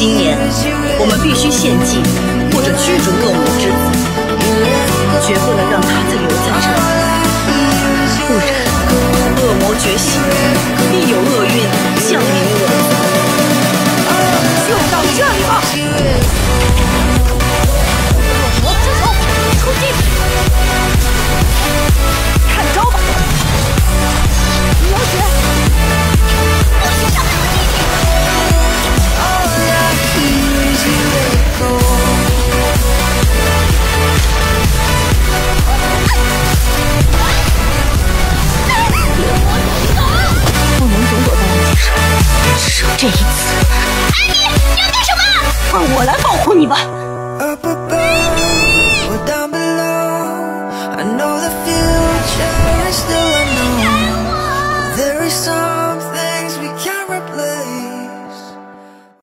今年我们必须献祭。这一次，艾米，你要干什么？换我来保护你吧。I know the future is still unknown. There is some